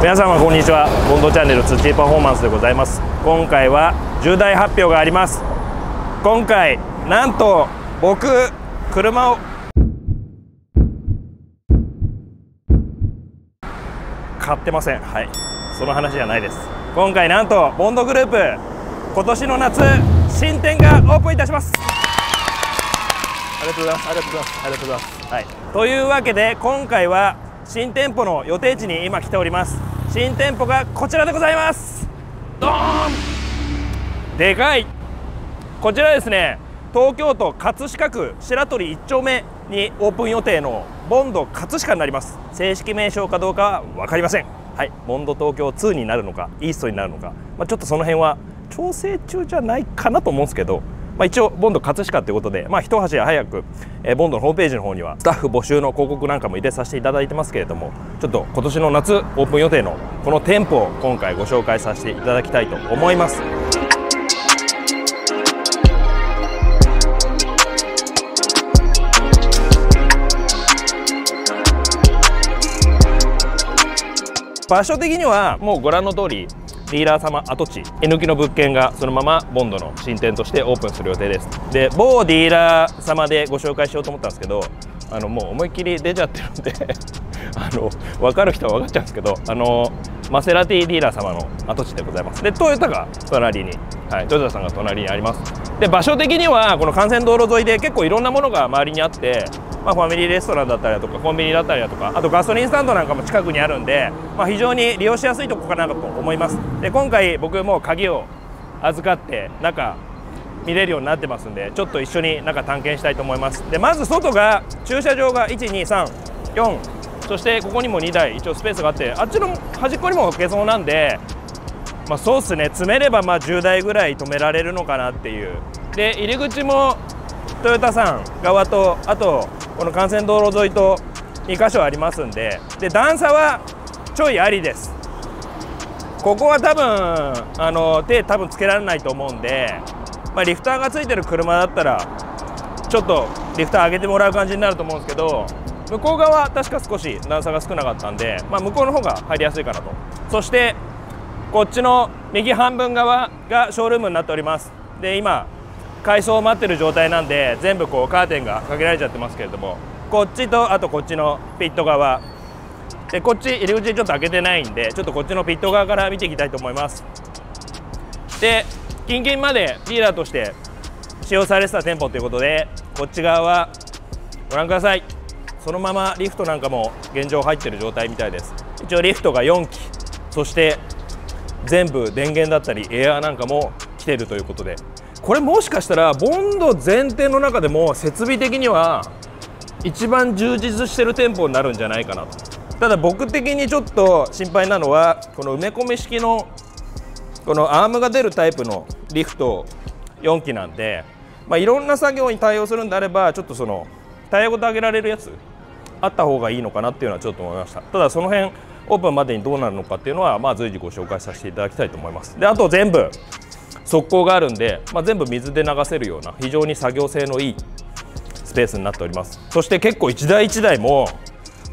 皆様こんにちは。ボンドチャンネル土パフォーマンスでございます。今回は重大発表があります。今回なんと僕車を買ってません。はい。その話じゃないです。今回なんとボンドグループ今年の夏新店がオープンいたします。ありがとうございます。ありがとうございます。ありがとうございます。はい。というわけで今回は新店舗の予定地に今来ております。新店舗がこちらでございます。ドーン。でかい。こちらですね。東京都葛飾区白鳥1丁目にオープン予定のボンド葛飾になります。正式名称かどうかは分かりません。はい。ボンド東京2になるのかイーストになるのか、まあ、ちょっとその辺は調整中じゃないかなと思うんですけど。まあ、一応ボンド葛飾ということで、まあ、一足早く、えー、ボンドのホームページの方にはスタッフ募集の広告なんかも入れさせていただいてますけれどもちょっと今年の夏オープン予定のこの店舗を今回ご紹介させていただきたいと思います。場所的にはもうご覧の通りディーラー様跡地居抜きの物件がそのままボンドの新店としてオープンする予定です。で某ディーラー様でご紹介しようと思ったんですけどあのもう思いっきり出ちゃってるんで あの分かる人は分かっちゃうんですけどあのマセラティディーラー様の跡地でございます。でトヨタが隣に、はい、トヨタさんが隣にあります。で場所的にはこの幹線道路沿いで結構いろんなものが周りにあってまあ、ファミリーレストランだったりだとかコンビニだったりだとかあとガソリンスタンドなんかも近くにあるんで、まあ、非常に利用しやすいとこかなと思います。で今回僕も鍵を預かって中見れるようになってますんでちょっと一緒に中探検したいと思います。でまず外が駐車場が1234そしてここにも2台一応スペースがあってあっちの端っこにも置けそうなんでまあ、そうっすね。詰めればまあ10台ぐらい止められるのかなっていう。で入り口もトヨタさん側とあとこの幹線道路沿いと2箇所ありますんでで段差はちょいありです。ここは多分あの手多分つけられないと思うんで、まあ、リフターがついてる車だったらちょっとリフター上げてもらう感じになると思うんですけど向こう側確か少し段差が少なかったんで、まあ、向こうの方が入りやすいかなと。そしてこっちの右半分側がショールームになっております。で今改装を待ってる状態なんで全部こうカーテンがかけられちゃってますけれどもこっちとあとこっちのピット側。でこっち入り口ちょっと開けてないんでちょっとこっちのピット側から見ていきたいと思います。で近々までディーラーとして使用されてた店舗ということでこっち側はご覧ください。そのままリフトなんかも現状入ってる状態みたいです。一応リフトが4機。そして全部電源だったりエアーなんかも来てるということで。これもしかしたらボンド全店の中でも設備的には一番充実してる店舗になるんじゃないかなと。ただ僕的にちょっと心配なのはこの埋め込み式のこのアームが出るタイプのリフト4機なんで、まあ、いろんな作業に対応するんであればちょっとそのタイヤごと上げられるやつあった方がいいのかなっていうのはちょっと思いました。ただその辺オープンまでにどうなるのかっていうのはまあ随時ご紹介させていただきたいと思います。であと全部。側溝があるんで、まあ、全部水で流せるような非常に作業性のいいスペースになっております。そして結構1台1台も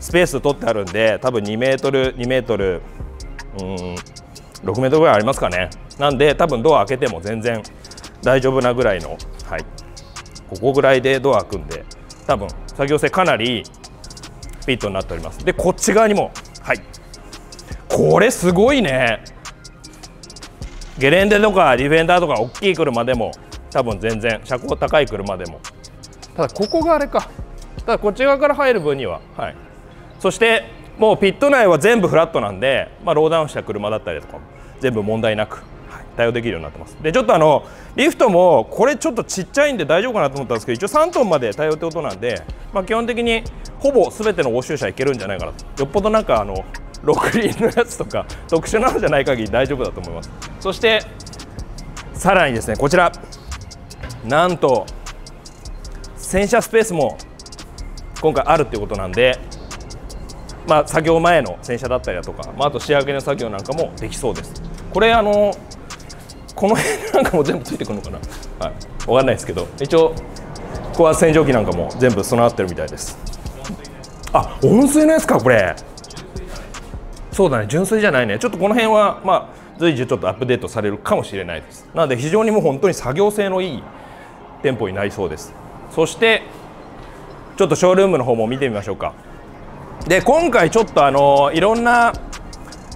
スペース取ってあるんで多分2メートル2メートルうん6メートルぐらいありますかね。なんで多分ドア開けても全然大丈夫なぐらいのはいここぐらいでドア開くんで多分作業性かなりフィットになっております。でこっち側にもはいこれすごいね。ゲレンデとかディフェンダーとか大きい車でも多分全然車高高い車でも。ただここがあれか。ただこっち側から入る分にははい。そしてもうピット内は全部フラットなんで、まあ、ローダウンした車だったりとかも全部問題なく、はい、対応できるようになってます。でちょっとあのリフトもこれちょっとちっちゃいんで大丈夫かなと思ったんですけど一応3トンまで対応ってことなんで、まあ、基本的にほぼ全ての欧州車いけるんじゃないかなと。よっぽどなんかあのロックリンのやつとか特殊なのじゃない限り大丈夫だと思います。そしてさらにですねこちら。なんと洗車スペースも今回あるっていうことなんでまあ、作業前の洗車だったりだとか、まあ、あと仕上げの作業なんかもできそうです。これあのこの辺なんかも全部ついてくるのかな、はい、分かんないですけど一応高圧洗浄機なんかも全部備わってるみたいです。あ温水のやつかこれ。そうだね純粋じゃないね。ちょっとこの辺はまあ随時ちょっとアップデートされるかもしれないです。なので非常にもう本当に作業性のいい店舗になりそうです。そしてちょっとショールームの方も見てみましょうか。で今回ちょっとあのいろんな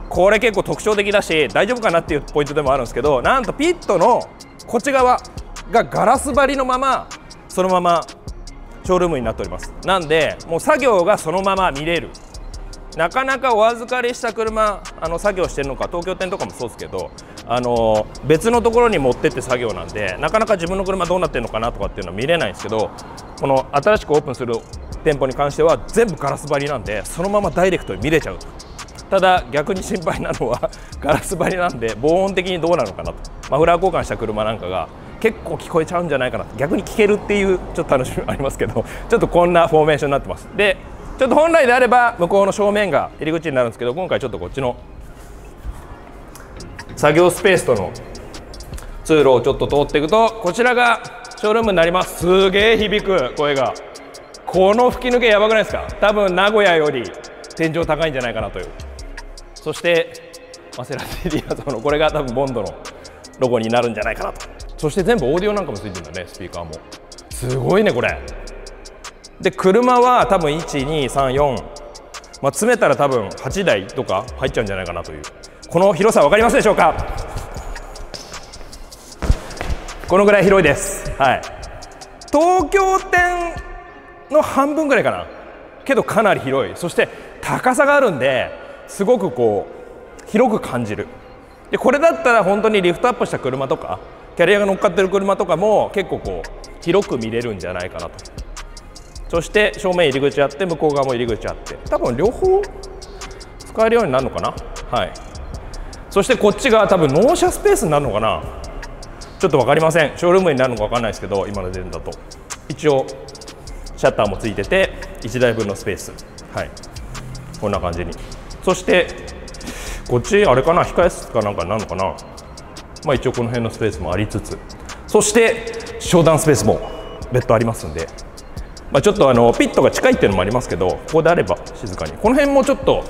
これ結構特徴的だし大丈夫かなっていうポイントでもあるんですけどなんとピットのこっち側がガラス張りのままそのままショールームになっております。なんでもう作業がそのまま見れる。なかなかお預かりした車あの作業してるのか東京店とかもそうですけどあの別のところに持ってって作業なんでなかなか自分の車どうなってるのかなとかっていうのは見れないんですけどこの新しくオープンする店舗に関しては全部ガラス張りなんでそのままダイレクトに見れちゃうただ逆に心配なのは ガラス張りなんで防音的にどうなのかなと。マフラー交換した車なんかが結構聞こえちゃうんじゃないかな逆に聞けるっていうちょっと楽しみありますけどちょっとこんなフォーメーションになってます。でちょっと本来であれば向こうの正面が入り口になるんですけど今回ちょっとこっちの作業スペースとの通路をちょっと通っていくとこちらがショールームになりますすげえ響く声がこの吹き抜けやばくないですか多分名古屋より天井高いんじゃないかなというそしてマセラティディアゾのこれが多分ボンドのロゴになるんじゃないかなとそして全部オーディオなんかもついてるんだねスピーカーもすごいねこれで車は多分1234まあ詰めたら多分8台とか入っちゃうんじゃないかなという。この広さ分かりますでしょうか？このぐらい広いです。はい。東京店の半分ぐらいかな。けどかなり広い。そして高さがあるんですごくこう広く感じる。でこれだったら本当にリフトアップした車とかキャリアが乗っかってる車とかも結構こう広く見れるんじゃないかなと。そして正面入り口あって向こう側も入り口あって。多分両方使えるようになるのかな？はい。そしてこっちが多分納車スペースになるのかな？ちょっと分かりません。ショールームになるのか分かんないですけど今の時点だと。一応シャッターもついてて1台分のスペース。はい。こんな感じに。そしてこっちあれかな？控え室かなんかになるのかな？まあ一応この辺のスペースもありつつ。そして商談スペースも別途ありますんで。まあ、ちょっとあのピットが近いっていうのもありますけどここであれば静かに。この辺もちょっと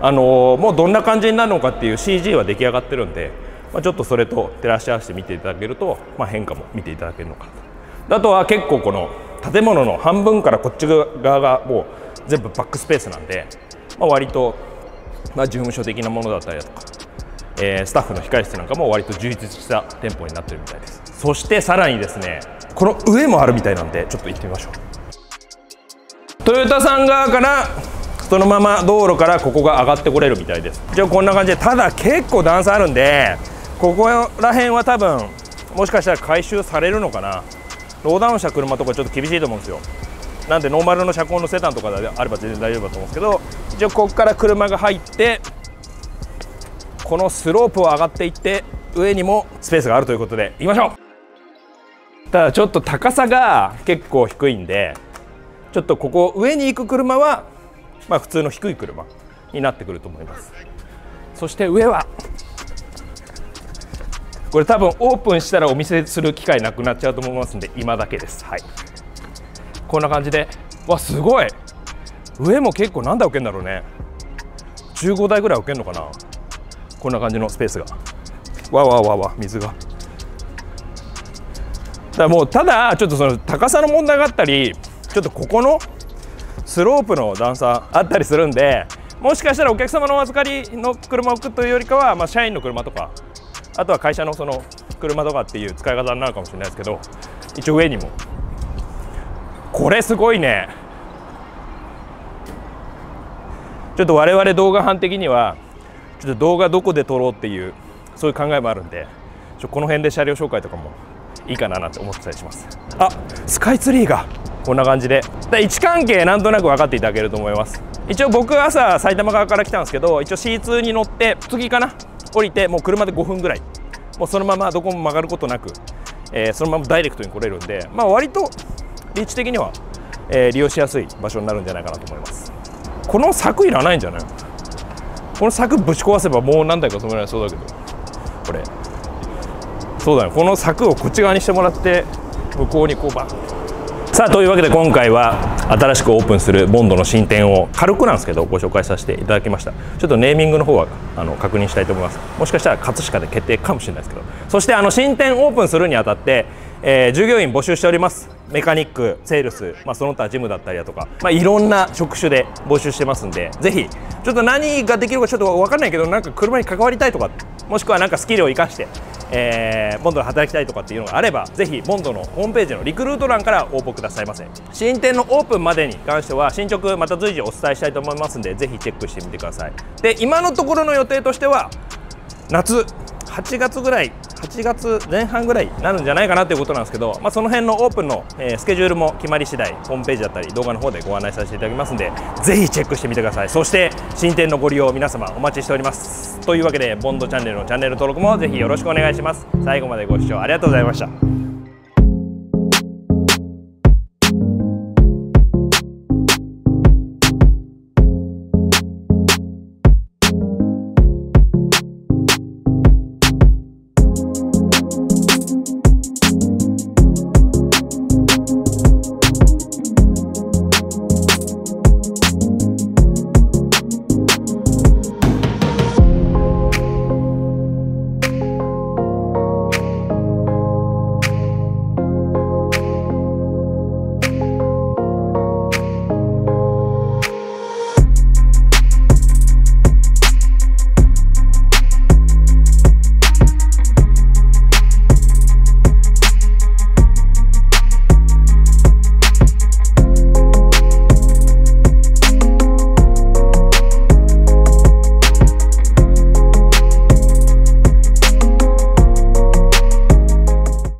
あのもうどんな感じになるのかっていう CG は出来上がってるんで、まあ、ちょっとそれと照らし合わせて見ていただけると、まあ、変化も見ていただけるのかと。あとは結構この建物の半分からこっち側がもう全部バックスペースなんで、まあ、割と、まあ、事務所的なものだったりだとか、えー、スタッフの控室なんかも割と充実した店舗になってるみたいです。そしてさらにですねこの上もあるみたいなんでちょっと行ってみましょう。トヨタさん側からそのまま道路からここが上がってこれるみたいです。じゃあこんな感じでただ結構段差あるんでここら辺は多分もしかしたら回収されるのかな。ローダウンした車とかちょっと厳しいと思うんですよ。なんでノーマルの車高のセダンとかであれば全然大丈夫だと思うんですけど一応ここから車が入ってこのスロープを上がっていって上にもスペースがあるということで行きましょう。ただちょっと高さが結構低いんでちょっとここ上に行く車は、まあ、普通の低い車になってくると思います。そして上はこれ多分オープンしたらお見せする機会なくなっちゃうと思いますんで今だけです。はい。こんな感じでわすごい。上も結構何台置けんだろうね。15台ぐらい置けんのかな。こんな感じのスペースが。わわわわ水が。だもうただちょっとその高さの問題があったりちょっとここのスロープの段差あったりするんでもしかしたらお客様のお預かりの車を置くというよりかは、まあ、社員の車とかあとは会社のその車とかっていう使い方になるかもしれないですけど一応上にも。これすごいね。ちょっと我々動画班的にはちょっと動画どこで撮ろうっていうそういう考えもあるんでちょこの辺で車両紹介とかもいいかななんて思ってたりします。あスカイツリーが。こんな感じで。位置関係なんとなく分かっていただけると思います。一応僕朝埼玉側から来たんですけど一応 C2 に乗って次かな？降りてもう車で5分ぐらい。もうそのままどこも曲がることなく、えー、そのままダイレクトに来れるんでまあ割とリーチ的には、えー、利用しやすい場所になるんじゃないかなと思います。この柵いらないんじゃない？この柵ぶち壊せばもう何台か止められそうだけど。これ。そうだよ。この柵をこっち側にしてもらって向こうにこうバンさあというわけで今回は新しくオープンするボンドの進展を軽くなんですけどご紹介させていただきました。ちょっとネーミングの方はあの確認したいと思います。もしかしたら葛飾で決定かもしれないですけどそしてあの新店オープンするにあたってえー、従業員募集しております。メカニックセールス、まあ、その他ジムだったりだとか、まあ、いろんな職種で募集してますんでぜひちょっと何ができるかちょっと分かんないけどなんか車に関わりたいとかもしくはなんかスキルを生かしてえー、ボンドで働きたいとかっていうのがあればぜひボンドのホームページのリクルート欄から応募くださいませ。新店のオープンまでに関しては進捗また随時お伝えしたいと思いますんでぜひチェックしてみてください。で今のところの予定としては夏8月ぐらい8月前半ぐらいになるんじゃないかなということなんですけど、まあ、その辺のオープンの、え、スケジュールも決まり次第ホームページだったり動画の方でご案内させていただきますんでぜひチェックしてみてください。そして新店のご利用皆様お待ちしております。というわけでボンドチャンネルのチャンネル登録もぜひよろしくお願いします。最後までご視聴ありがとうございました。